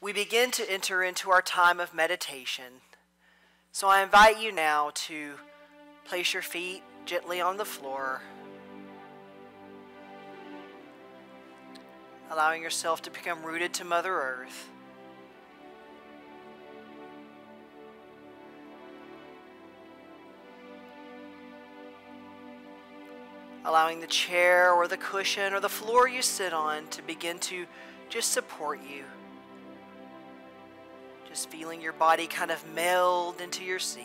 we begin to enter into our time of meditation. So I invite you now to place your feet gently on the floor, allowing yourself to become rooted to Mother Earth. allowing the chair or the cushion or the floor you sit on to begin to just support you. Just feeling your body kind of meld into your seat.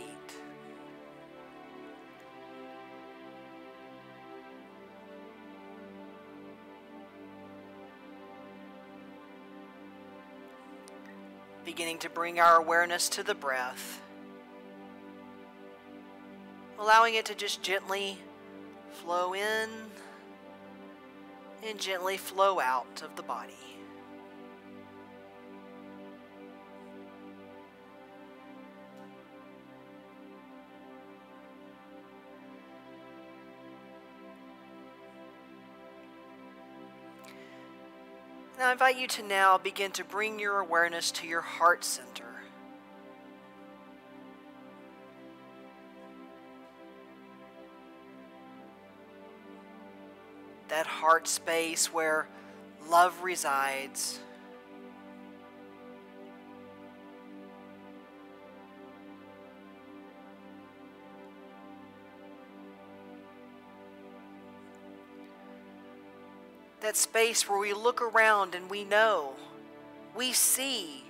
Beginning to bring our awareness to the breath. Allowing it to just gently flow in and gently flow out of the body. Now I invite you to now begin to bring your awareness to your heart center. that heart space where love resides. That space where we look around and we know, we see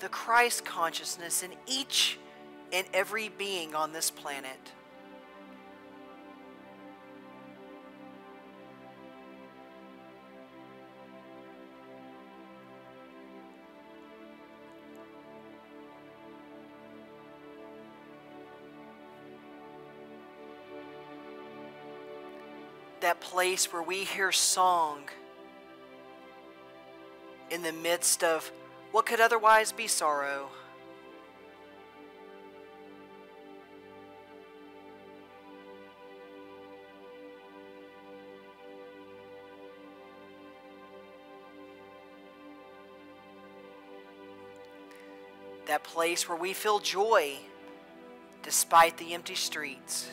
the Christ consciousness in each and every being on this planet. Place where we hear song in the midst of what could otherwise be sorrow. That place where we feel joy despite the empty streets.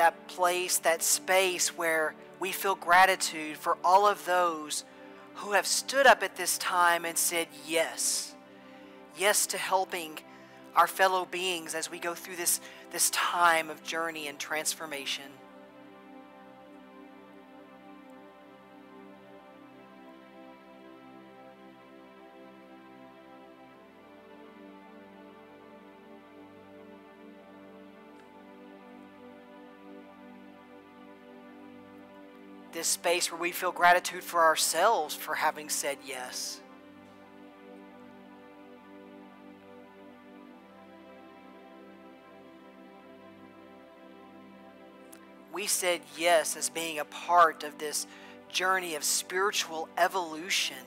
That place, that space where we feel gratitude for all of those who have stood up at this time and said yes. Yes to helping our fellow beings as we go through this, this time of journey and transformation. This space where we feel gratitude for ourselves for having said yes. We said yes as being a part of this journey of spiritual evolution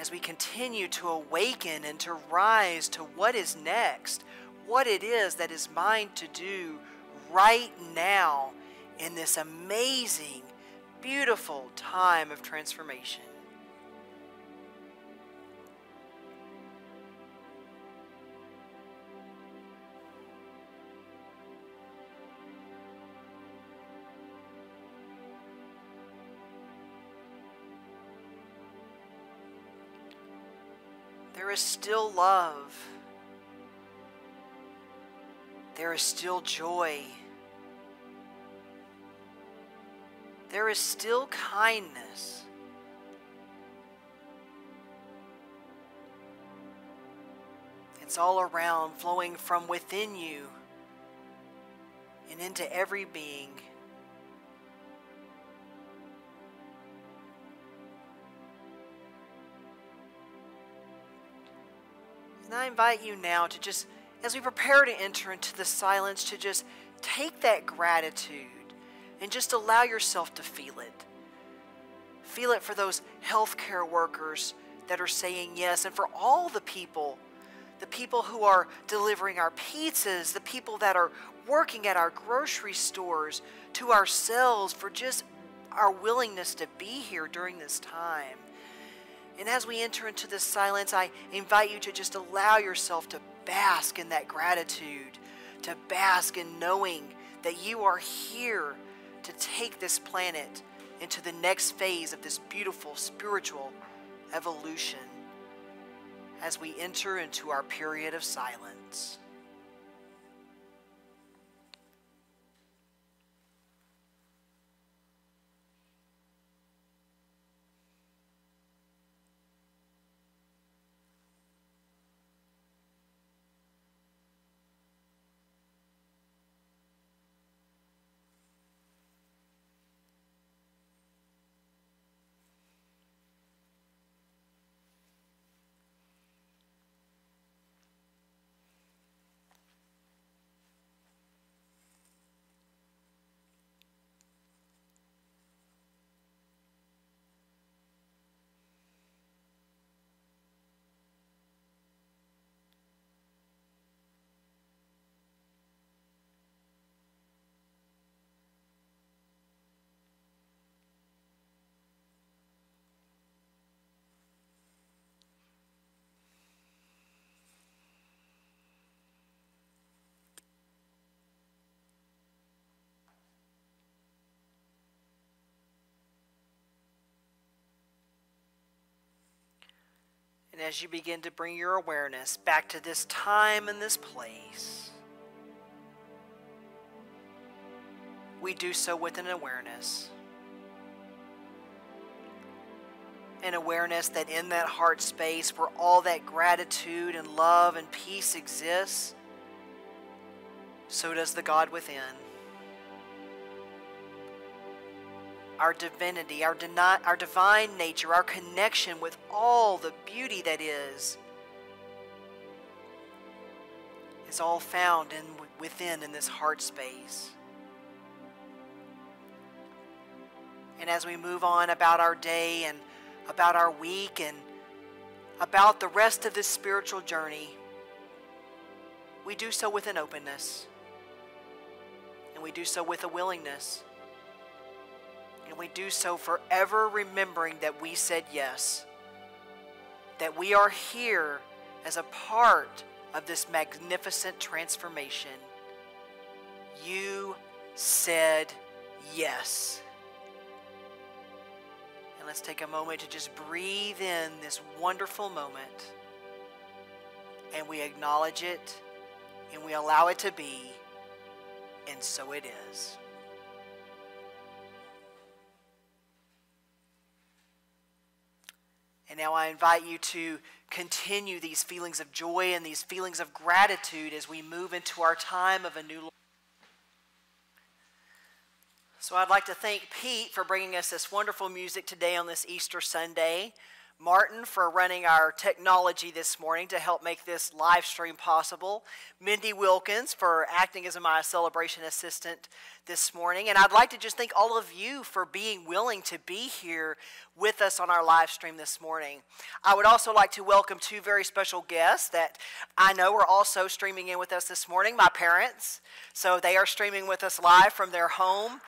as we continue to awaken and to rise to what is next, what it is that is mine to do right now in this amazing, beautiful time of transformation. There is still love. There is still joy. There is still kindness. It's all around, flowing from within you and into every being. And I invite you now to just, as we prepare to enter into the silence, to just take that gratitude and just allow yourself to feel it. Feel it for those healthcare workers that are saying yes, and for all the people, the people who are delivering our pizzas, the people that are working at our grocery stores, to ourselves for just our willingness to be here during this time. And as we enter into this silence, I invite you to just allow yourself to bask in that gratitude, to bask in knowing that you are here to take this planet into the next phase of this beautiful spiritual evolution as we enter into our period of silence. And as you begin to bring your awareness back to this time and this place, we do so with an awareness. An awareness that in that heart space where all that gratitude and love and peace exists, so does the God within. Our divinity, our, our divine nature, our connection with all the beauty that is, is all found in within in this heart space. And as we move on about our day and about our week and about the rest of this spiritual journey, we do so with an openness. And we do so with a willingness and we do so forever remembering that we said yes. That we are here as a part of this magnificent transformation. You said yes. And let's take a moment to just breathe in this wonderful moment. And we acknowledge it and we allow it to be. And so it is. And now I invite you to continue these feelings of joy and these feelings of gratitude as we move into our time of a new life. So I'd like to thank Pete for bringing us this wonderful music today on this Easter Sunday. Martin for running our technology this morning to help make this live stream possible. Mindy Wilkins for acting as my celebration assistant this morning. And I'd like to just thank all of you for being willing to be here with us on our live stream this morning. I would also like to welcome two very special guests that I know are also streaming in with us this morning my parents. So they are streaming with us live from their home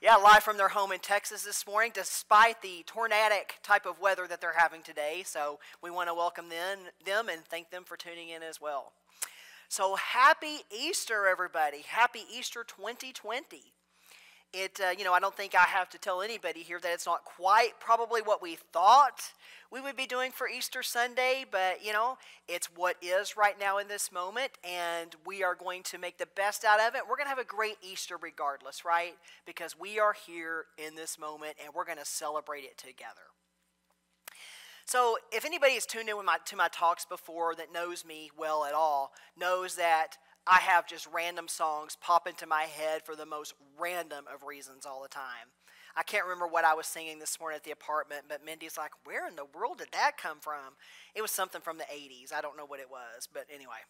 yeah, live from their home in Texas this morning, despite the tornadic type of weather that they're having today. So we want to welcome them, them and thank them for tuning in as well. So happy Easter, everybody. Happy Easter 2020. It, uh, you know, I don't think I have to tell anybody here that it's not quite probably what we thought we would be doing for Easter Sunday, but you know, it's what is right now in this moment, and we are going to make the best out of it. We're going to have a great Easter regardless, right? Because we are here in this moment and we're going to celebrate it together. So, if anybody has tuned in my, to my talks before that knows me well at all, knows that I have just random songs pop into my head for the most random of reasons all the time. I can't remember what I was singing this morning at the apartment, but Mindy's like, Where in the world did that come from? It was something from the 80s. I don't know what it was, but anyway.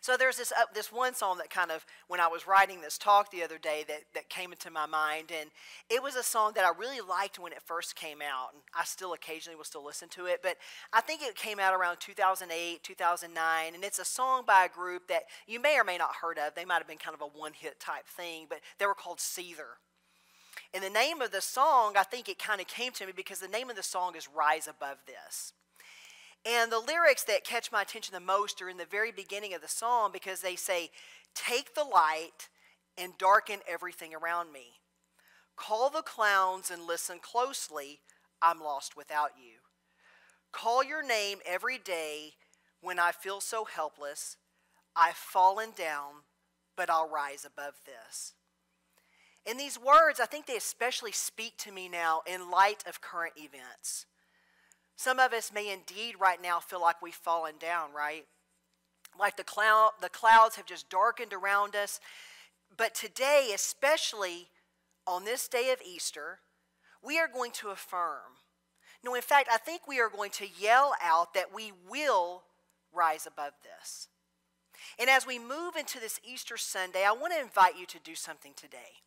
So there's this uh, this one song that kind of when I was writing this talk the other day that that came into my mind, and it was a song that I really liked when it first came out. And I still occasionally will still listen to it, but I think it came out around 2008, 2009, and it's a song by a group that you may or may not heard of. They might have been kind of a one hit type thing, but they were called Seether. And the name of the song, I think it kind of came to me because the name of the song is Rise Above This. And the lyrics that catch my attention the most are in the very beginning of the song because they say, Take the light and darken everything around me. Call the clowns and listen closely. I'm lost without you. Call your name every day when I feel so helpless. I've fallen down, but I'll rise above this. In these words, I think they especially speak to me now in light of current events. Some of us may indeed right now feel like we've fallen down, right? Like the, cloud, the clouds have just darkened around us. But today, especially on this day of Easter, we are going to affirm. No, in fact, I think we are going to yell out that we will rise above this. And as we move into this Easter Sunday, I want to invite you to do something today.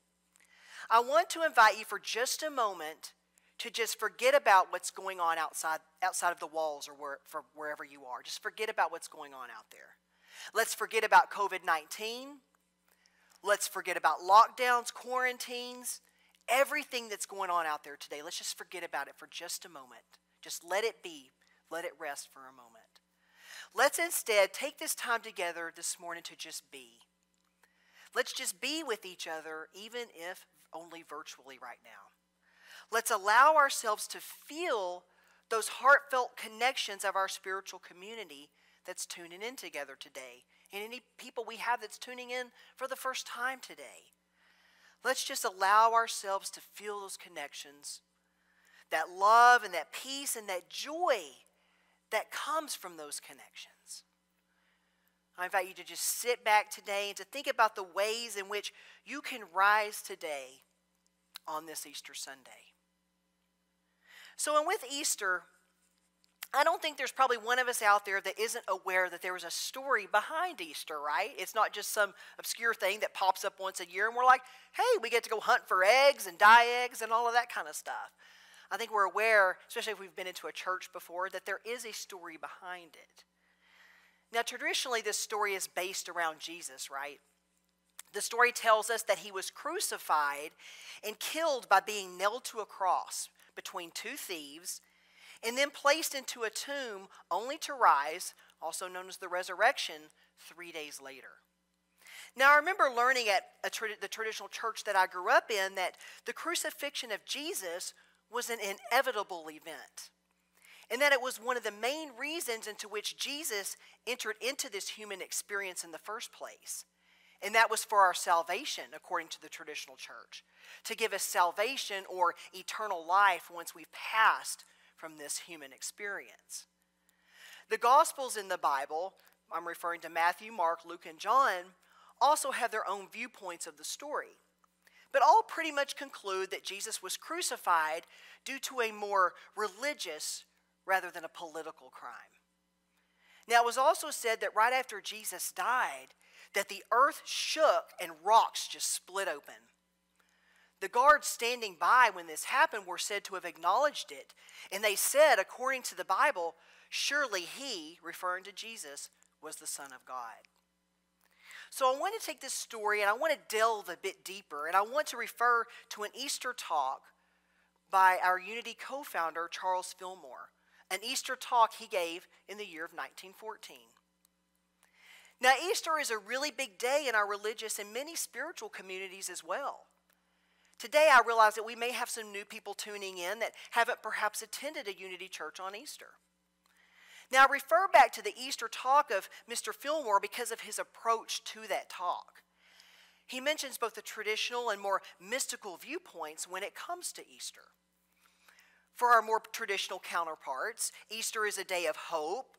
I want to invite you for just a moment to just forget about what's going on outside, outside of the walls or where, for wherever you are. Just forget about what's going on out there. Let's forget about COVID 19. Let's forget about lockdowns, quarantines, everything that's going on out there today. Let's just forget about it for just a moment. Just let it be. Let it rest for a moment. Let's instead take this time together this morning to just be. Let's just be with each other, even if only virtually right now. Let's allow ourselves to feel those heartfelt connections of our spiritual community that's tuning in together today. And any people we have that's tuning in for the first time today. Let's just allow ourselves to feel those connections, that love and that peace and that joy that comes from those connections. I invite you to just sit back today and to think about the ways in which you can rise today on this Easter Sunday. So, and with Easter, I don't think there's probably one of us out there that isn't aware that there was a story behind Easter, right? It's not just some obscure thing that pops up once a year and we're like, hey, we get to go hunt for eggs and dye eggs and all of that kind of stuff. I think we're aware, especially if we've been into a church before, that there is a story behind it. Now, traditionally, this story is based around Jesus, right? The story tells us that he was crucified and killed by being nailed to a cross between two thieves, and then placed into a tomb only to rise, also known as the resurrection, three days later. Now, I remember learning at tra- the traditional church that I grew up in that the crucifixion of Jesus was an inevitable event. And that it was one of the main reasons into which Jesus entered into this human experience in the first place. And that was for our salvation, according to the traditional church, to give us salvation or eternal life once we've passed from this human experience. The Gospels in the Bible, I'm referring to Matthew, Mark, Luke, and John, also have their own viewpoints of the story. But all pretty much conclude that Jesus was crucified due to a more religious rather than a political crime. Now, it was also said that right after Jesus died, that the earth shook and rocks just split open. The guards standing by when this happened were said to have acknowledged it, and they said, according to the Bible, surely he, referring to Jesus, was the Son of God. So I want to take this story and I want to delve a bit deeper, and I want to refer to an Easter talk by our Unity co founder, Charles Fillmore, an Easter talk he gave in the year of 1914. Now, Easter is a really big day in our religious and many spiritual communities as well. Today, I realize that we may have some new people tuning in that haven't perhaps attended a Unity church on Easter. Now, refer back to the Easter talk of Mr. Fillmore because of his approach to that talk. He mentions both the traditional and more mystical viewpoints when it comes to Easter. For our more traditional counterparts, Easter is a day of hope,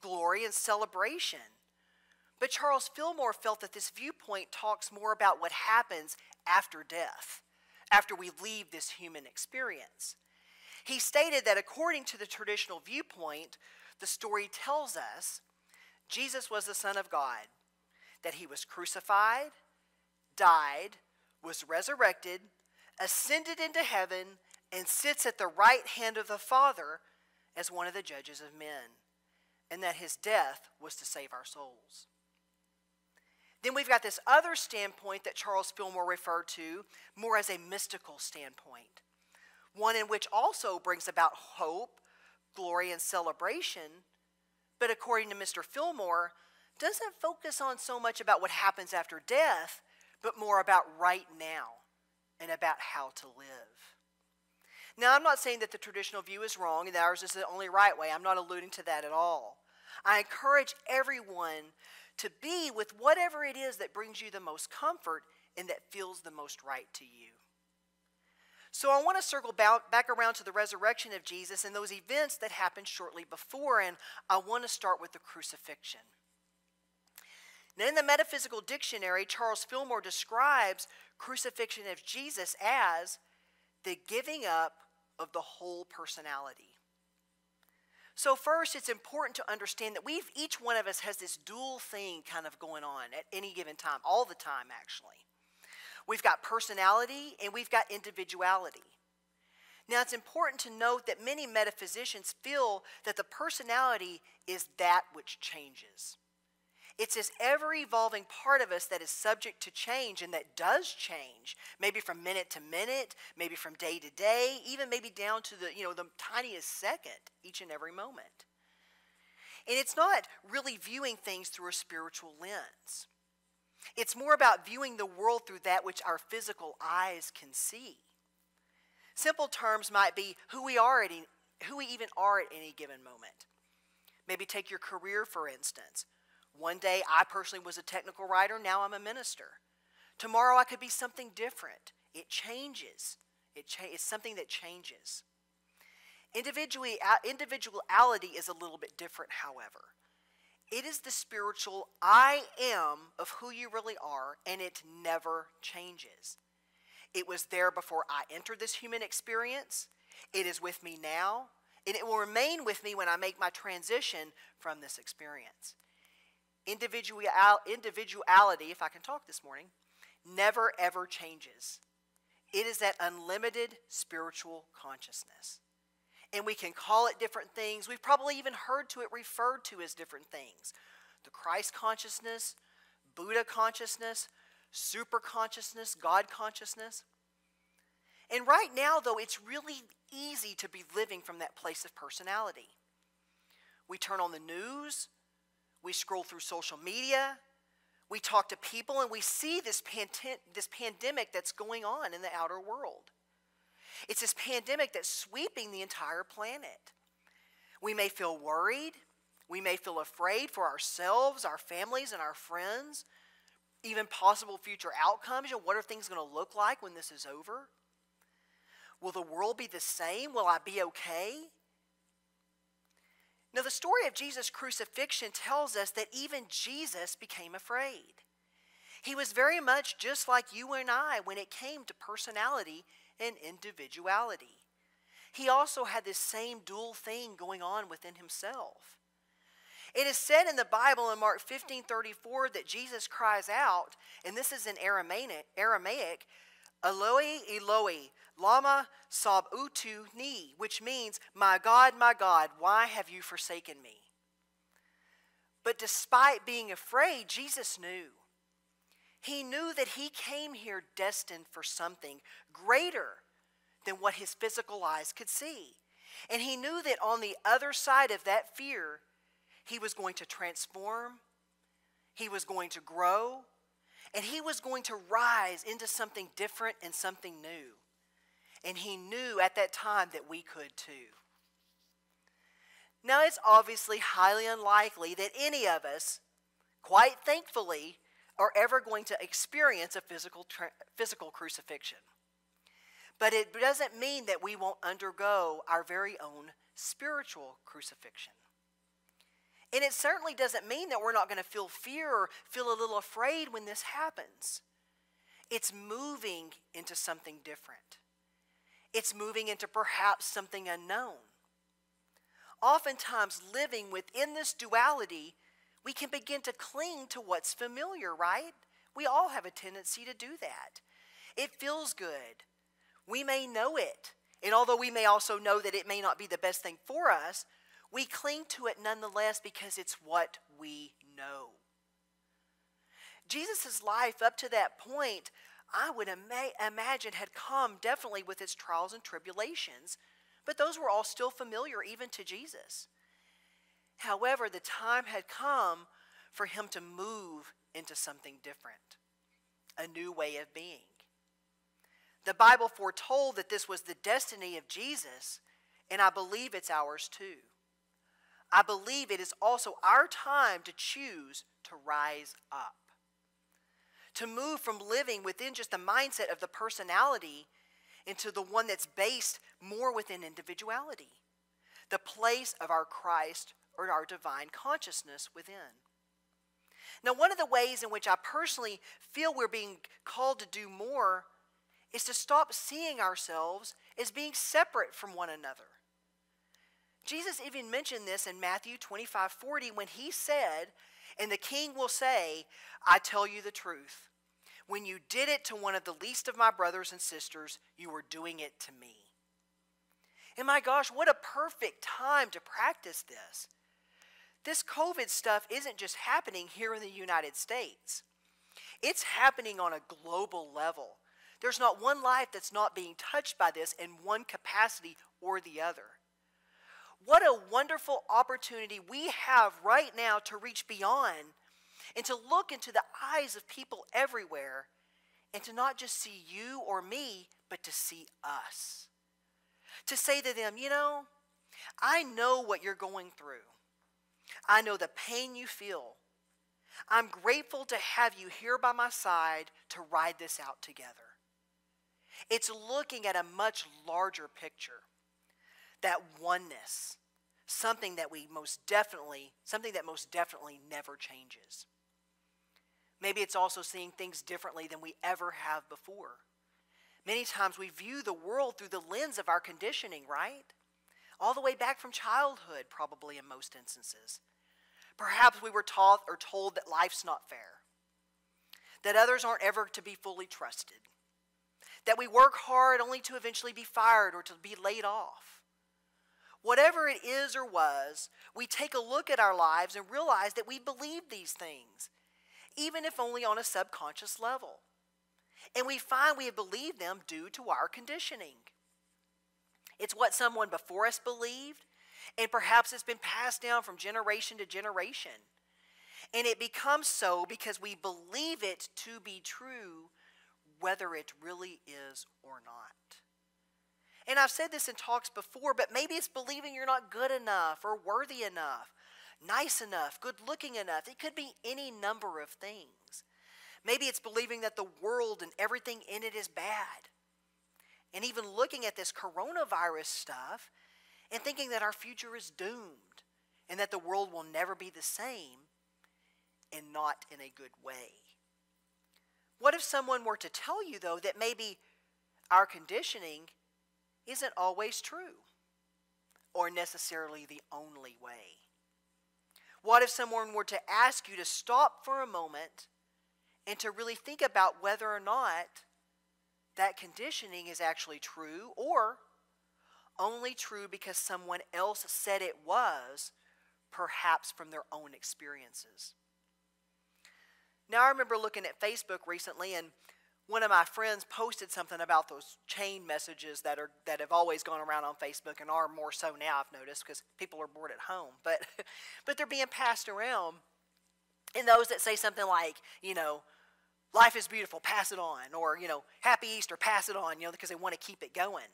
glory, and celebration. But Charles Fillmore felt that this viewpoint talks more about what happens after death, after we leave this human experience. He stated that according to the traditional viewpoint, the story tells us Jesus was the Son of God, that he was crucified, died, was resurrected, ascended into heaven, and sits at the right hand of the Father as one of the judges of men, and that his death was to save our souls. Then we've got this other standpoint that Charles Fillmore referred to more as a mystical standpoint, one in which also brings about hope, glory, and celebration, but according to Mr. Fillmore, doesn't focus on so much about what happens after death, but more about right now and about how to live. Now, I'm not saying that the traditional view is wrong and that ours is the only right way. I'm not alluding to that at all. I encourage everyone to be with whatever it is that brings you the most comfort and that feels the most right to you. So I want to circle back around to the resurrection of Jesus and those events that happened shortly before, and I want to start with the crucifixion. Now, in the Metaphysical Dictionary, Charles Fillmore describes crucifixion of Jesus as the giving up of the whole personality. So, first, it's important to understand that we've each one of us has this dual thing kind of going on at any given time, all the time, actually. We've got personality and we've got individuality. Now, it's important to note that many metaphysicians feel that the personality is that which changes. It's this ever evolving part of us that is subject to change and that does change, maybe from minute to minute, maybe from day to day, even maybe down to the, you know, the tiniest second each and every moment. And it's not really viewing things through a spiritual lens. It's more about viewing the world through that which our physical eyes can see. Simple terms might be who we are at any, who we even are at any given moment. Maybe take your career for instance. One day I personally was a technical writer, now I'm a minister. Tomorrow I could be something different. It changes. It cha- it's something that changes. Individuality is a little bit different, however. It is the spiritual I am of who you really are, and it never changes. It was there before I entered this human experience. It is with me now, and it will remain with me when I make my transition from this experience. Individual, individuality, if I can talk this morning, never ever changes. It is that unlimited spiritual consciousness. And we can call it different things. We've probably even heard to it referred to as different things the Christ consciousness, Buddha consciousness, super consciousness, God consciousness. And right now, though, it's really easy to be living from that place of personality. We turn on the news, we scroll through social media, we talk to people, and we see this, this pandemic that's going on in the outer world. It's this pandemic that's sweeping the entire planet. We may feel worried, we may feel afraid for ourselves, our families, and our friends, even possible future outcomes. You know, what are things going to look like when this is over? Will the world be the same? Will I be okay? Now, the story of Jesus' crucifixion tells us that even Jesus became afraid. He was very much just like you and I when it came to personality and individuality. He also had this same dual thing going on within himself. It is said in the Bible in Mark 15 34 that Jesus cries out, and this is in Aramaic, Aramaic Eloi, Eloi, Lama Sabutu Ni, which means, My God, my God, why have you forsaken me? But despite being afraid, Jesus knew. He knew that he came here destined for something greater than what his physical eyes could see. And he knew that on the other side of that fear, he was going to transform, he was going to grow, and he was going to rise into something different and something new. And he knew at that time that we could too. Now, it's obviously highly unlikely that any of us, quite thankfully, are ever going to experience a physical, physical crucifixion. But it doesn't mean that we won't undergo our very own spiritual crucifixion. And it certainly doesn't mean that we're not going to feel fear or feel a little afraid when this happens. It's moving into something different, it's moving into perhaps something unknown. Oftentimes, living within this duality, we can begin to cling to what's familiar, right? We all have a tendency to do that. It feels good. We may know it. And although we may also know that it may not be the best thing for us, we cling to it nonetheless because it's what we know. Jesus' life up to that point, I would ima- imagine, had come definitely with its trials and tribulations, but those were all still familiar even to Jesus. However, the time had come for him to move into something different, a new way of being. The Bible foretold that this was the destiny of Jesus, and I believe it's ours too. I believe it is also our time to choose to rise up, to move from living within just the mindset of the personality into the one that's based more within individuality, the place of our Christ or our divine consciousness within. Now, one of the ways in which I personally feel we're being called to do more is to stop seeing ourselves as being separate from one another. Jesus even mentioned this in Matthew 25 40 when he said, And the king will say, I tell you the truth. When you did it to one of the least of my brothers and sisters, you were doing it to me. And my gosh, what a perfect time to practice this. This COVID stuff isn't just happening here in the United States, it's happening on a global level. There's not one life that's not being touched by this in one capacity or the other. What a wonderful opportunity we have right now to reach beyond and to look into the eyes of people everywhere and to not just see you or me, but to see us. To say to them, you know, I know what you're going through. I know the pain you feel. I'm grateful to have you here by my side to ride this out together. It's looking at a much larger picture, that oneness, something that we most definitely, something that most definitely never changes. Maybe it's also seeing things differently than we ever have before. Many times we view the world through the lens of our conditioning, right? All the way back from childhood, probably in most instances. Perhaps we were taught or told that life's not fair, that others aren't ever to be fully trusted, that we work hard only to eventually be fired or to be laid off. Whatever it is or was, we take a look at our lives and realize that we believe these things, even if only on a subconscious level. And we find we have believed them due to our conditioning. It's what someone before us believed, and perhaps it's been passed down from generation to generation. And it becomes so because we believe it to be true, whether it really is or not. And I've said this in talks before, but maybe it's believing you're not good enough or worthy enough, nice enough, good looking enough. It could be any number of things. Maybe it's believing that the world and everything in it is bad. And even looking at this coronavirus stuff and thinking that our future is doomed and that the world will never be the same and not in a good way. What if someone were to tell you, though, that maybe our conditioning isn't always true or necessarily the only way? What if someone were to ask you to stop for a moment and to really think about whether or not that conditioning is actually true or only true because someone else said it was, perhaps from their own experiences. Now, I remember looking at Facebook recently, and one of my friends posted something about those chain messages that are that have always gone around on Facebook and are more so now. I've noticed because people are bored at home, but but they're being passed around. And those that say something like, you know, life is beautiful, pass it on, or you know, happy Easter, pass it on, you know, because they want to keep it going.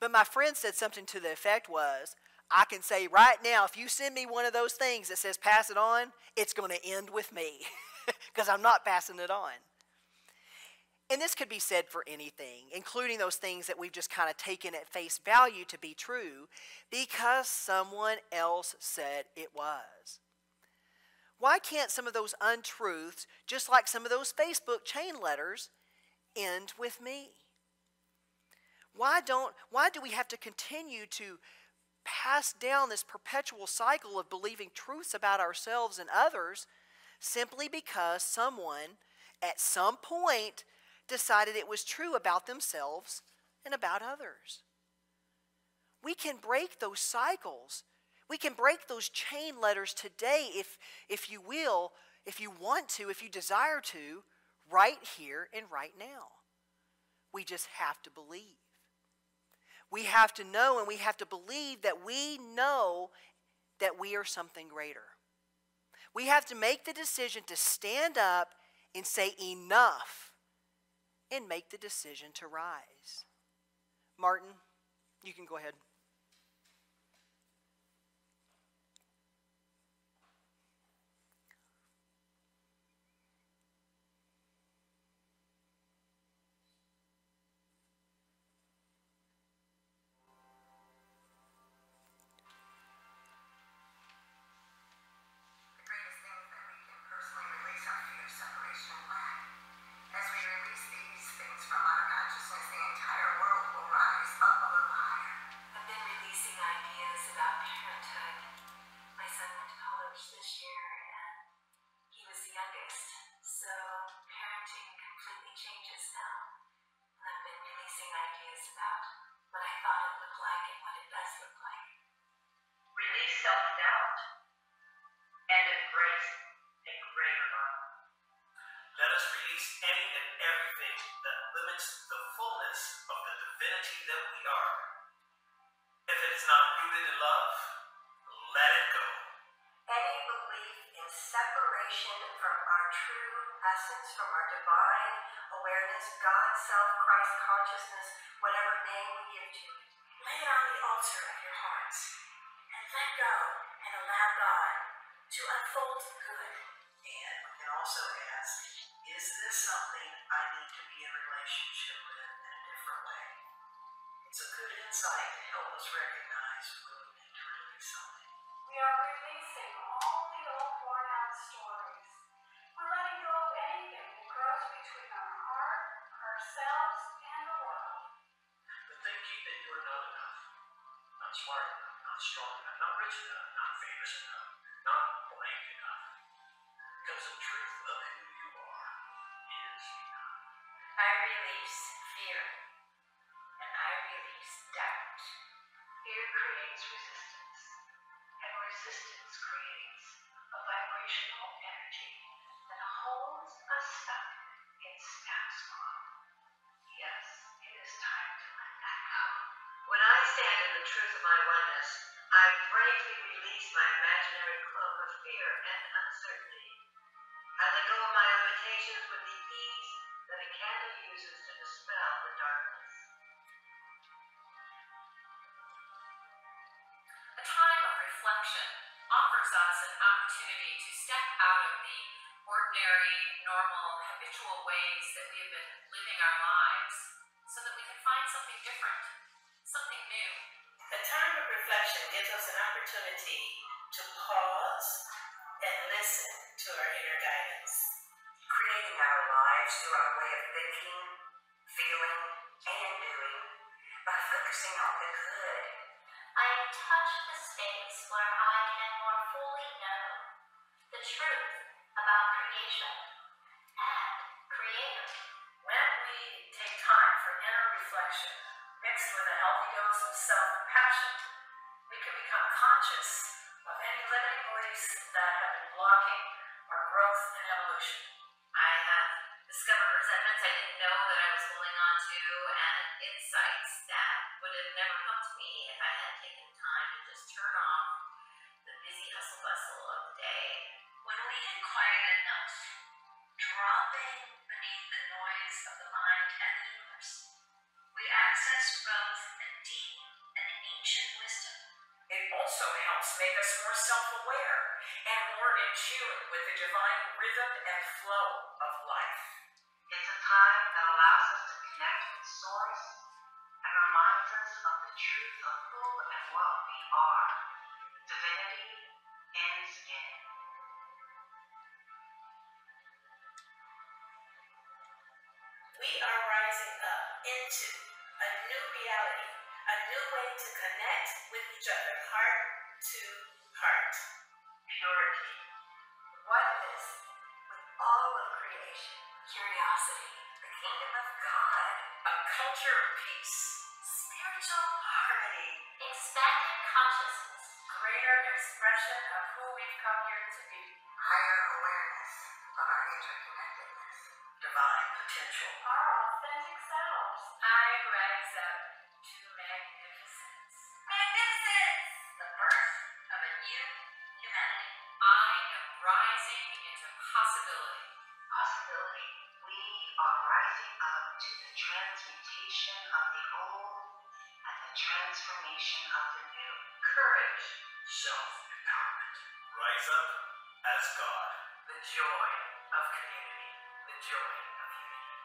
But my friend said something to the effect was, I can say right now, if you send me one of those things that says pass it on, it's going to end with me because I'm not passing it on. And this could be said for anything, including those things that we've just kind of taken at face value to be true because someone else said it was. Why can't some of those untruths, just like some of those Facebook chain letters, end with me? Why don't why do we have to continue to pass down this perpetual cycle of believing truths about ourselves and others simply because someone at some point decided it was true about themselves and about others. We can break those cycles. We can break those chain letters today if, if you will, if you want to, if you desire to, right here and right now. We just have to believe. We have to know and we have to believe that we know that we are something greater. We have to make the decision to stand up and say, enough and make the decision to rise. Martin, you can go ahead. true essence, from our divine awareness, God, self, Christ consciousness, whatever name we give to it. Lay it on the altar of your heart and let go and allow God to unfold good. And we can also ask, is this something I need to be in relationship with in a different way? It's a good insight to help us recognize when we need to release something. We are strong enough, not rich enough, not famous enough, not blank enough. Because the truth of who you are is enough. I release fear and I release doubt. Fear creates resistance, and resistance creates a vibrational energy that holds us stuck in status quo. Yes, it is time to let that go. When I stand in the truth of my oneness, fear and uncertainty. I let go of my limitations with the ease that a candle uses to dispel the darkness. A time of reflection offers us an opportunity to step out of the ordinary, normal, habitual ways that we have been living our lives so that we can find something different, something new. A time of reflection gives us an opportunity self-aware, and more in tune with the divine rhythm and flow of life. It's a time that allows us to connect with Source and reminds us of the truth of who and what we are, divinity in skin. We are rising up into a new reality, a new way to connect with each other, heart to Curiosity. The kingdom of God. A culture of peace. Spiritual harmony. Expanded consciousness. Greater expression Self empowerment. Rise up as God. The joy of community. The joy of unity.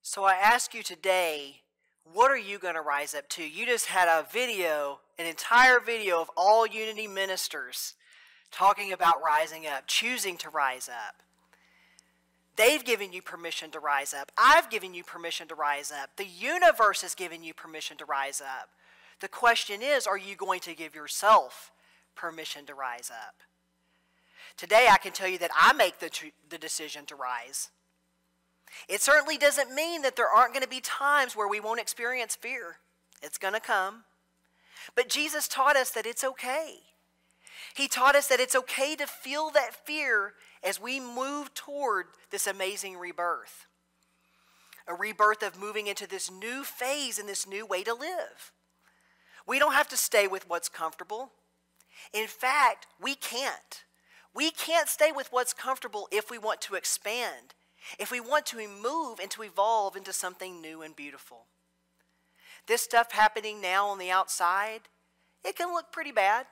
So I ask you today, what are you going to rise up to? You just had a video, an entire video of all Unity ministers talking about rising up, choosing to rise up. They've given you permission to rise up. I've given you permission to rise up. The universe has given you permission to rise up. The question is, are you going to give yourself permission to rise up? Today, I can tell you that I make the, the decision to rise. It certainly doesn't mean that there aren't going to be times where we won't experience fear. It's going to come. But Jesus taught us that it's okay. He taught us that it's okay to feel that fear as we move toward this amazing rebirth. A rebirth of moving into this new phase and this new way to live. We don't have to stay with what's comfortable. In fact, we can't. We can't stay with what's comfortable if we want to expand, if we want to move and to evolve into something new and beautiful. This stuff happening now on the outside, it can look pretty bad.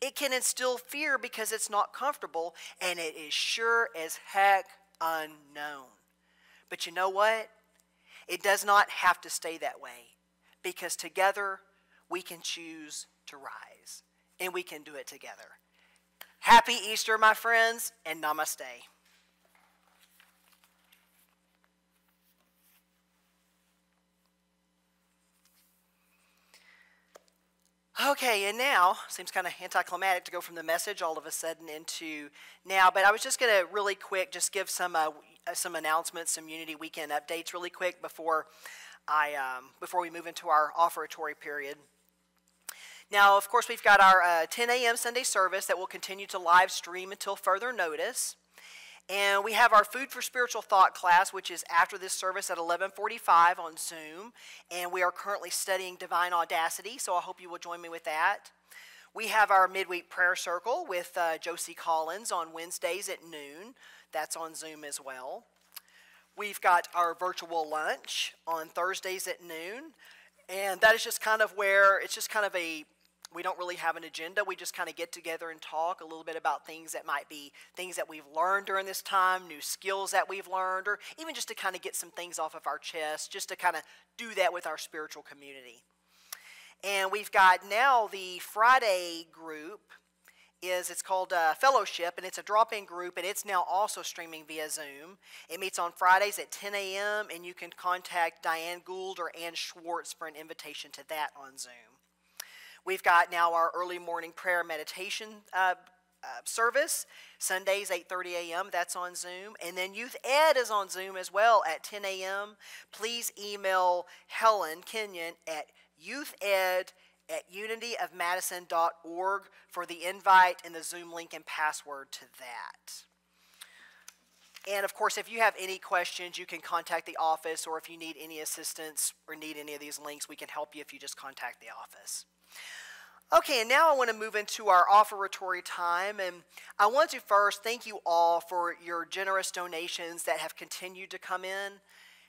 It can instill fear because it's not comfortable, and it is sure as heck unknown. But you know what? It does not have to stay that way because together we can choose to rise, and we can do it together. Happy Easter, my friends, and namaste. Okay, and now, seems kind of anticlimactic to go from the message all of a sudden into now, but I was just going to really quick just give some uh, some announcements, some Unity Weekend updates really quick before I um, before we move into our offertory period. Now, of course, we've got our uh, 10 a.m. Sunday service that will continue to live stream until further notice. And we have our Food for Spiritual Thought class, which is after this service at 1145 on Zoom. And we are currently studying Divine Audacity, so I hope you will join me with that. We have our midweek prayer circle with uh, Josie Collins on Wednesdays at noon. That's on Zoom as well. We've got our virtual lunch on Thursdays at noon. And that is just kind of where it's just kind of a we don't really have an agenda. We just kind of get together and talk a little bit about things that might be things that we've learned during this time, new skills that we've learned, or even just to kind of get some things off of our chest, just to kind of do that with our spiritual community. And we've got now the Friday group is it's called uh, Fellowship, and it's a drop-in group, and it's now also streaming via Zoom. It meets on Fridays at 10 a.m., and you can contact Diane Gould or Ann Schwartz for an invitation to that on Zoom. We've got now our early morning prayer meditation uh, uh, service, Sundays 8:30 a.m. That's on Zoom, and then Youth Ed is on Zoom as well at 10 a.m. Please email Helen Kenyon at youthed at unityofmadison.org for the invite and the Zoom link and password to that. And of course, if you have any questions, you can contact the office, or if you need any assistance or need any of these links, we can help you if you just contact the office. Okay, and now I want to move into our offertory time. And I want to first thank you all for your generous donations that have continued to come in.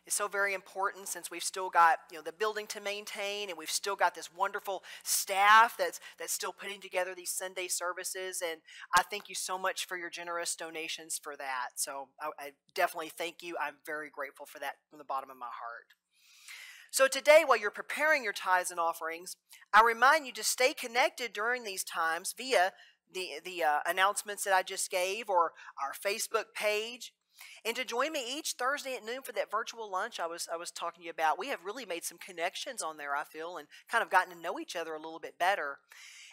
It's so very important since we've still got you know the building to maintain and we've still got this wonderful staff that's that's still putting together these Sunday services and I thank you so much for your generous donations for that. So I, I definitely thank you. I'm very grateful for that from the bottom of my heart. So today, while you're preparing your tithes and offerings, I remind you to stay connected during these times via the, the uh, announcements that I just gave or our Facebook page. And to join me each Thursday at noon for that virtual lunch I was I was talking to you about. We have really made some connections on there, I feel, and kind of gotten to know each other a little bit better.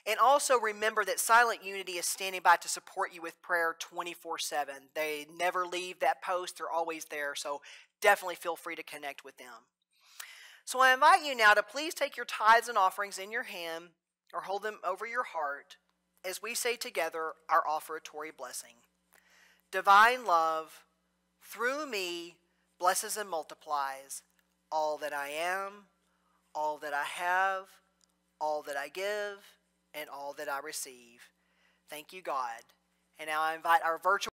And also remember that Silent Unity is standing by to support you with prayer 24 7. They never leave that post, they're always there. So definitely feel free to connect with them. So I invite you now to please take your tithes and offerings in your hand or hold them over your heart as we say together our offertory blessing. Divine love, through me, blesses and multiplies all that I am, all that I have, all that I give and all that I receive. Thank you, God. And now I invite our virtual